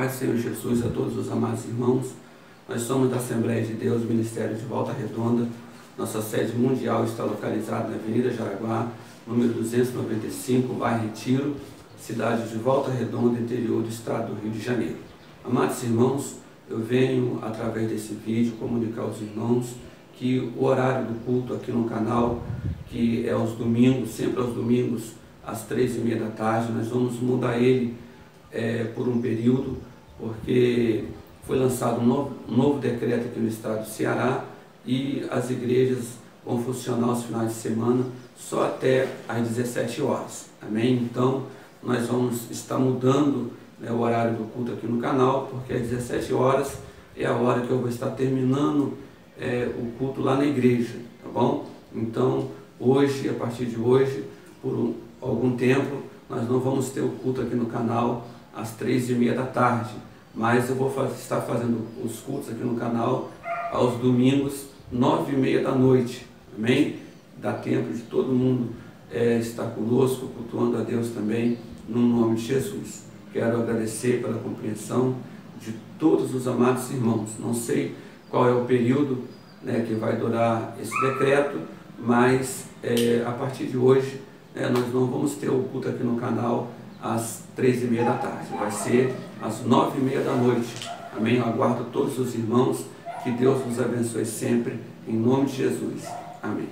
paz Senhor Jesus a todos os amados irmãos. Nós somos da Assembleia de Deus, Ministério de Volta Redonda. Nossa sede mundial está localizada na Avenida Jaraguá, número 295, bairro Retiro, cidade de Volta Redonda, interior do estado do Rio de Janeiro. Amados irmãos, eu venho, através desse vídeo, comunicar aos irmãos que o horário do culto aqui no canal, que é aos domingos, sempre aos domingos, às três e meia da tarde, nós vamos mudar ele é, por um período, porque foi lançado um novo, um novo decreto aqui no estado do Ceará e as igrejas vão funcionar aos finais de semana só até às 17 horas. Amém? Então, nós vamos estar mudando né, o horário do culto aqui no canal, porque às 17 horas é a hora que eu vou estar terminando é, o culto lá na igreja, tá bom? Então, hoje, a partir de hoje, por um, algum tempo, nós não vamos ter o culto aqui no canal às três e meia da tarde, mas eu vou estar fazendo os cultos aqui no canal aos domingos, nove e meia da noite, amém? Dá tempo de todo mundo é, estar conosco, cultuando a Deus também, no nome de Jesus. Quero agradecer pela compreensão de todos os amados irmãos. Não sei qual é o período né, que vai durar esse decreto, mas é, a partir de hoje é, nós não vamos ter o culto aqui no canal às três e meia da tarde, vai ser às nove e meia da noite. Amém? Eu aguardo todos os irmãos, que Deus nos abençoe sempre, em nome de Jesus. Amém.